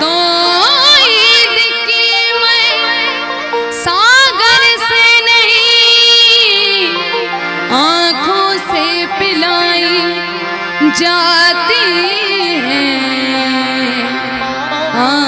तो मैं सागर से नहीं आँखों से पिलाई जाती है हाँ।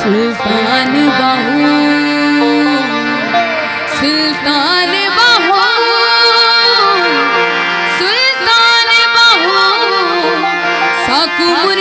सुल्तान बहू। सुल्तान बहू। सुल्तान बहू। सकुमर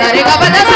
सारे का पता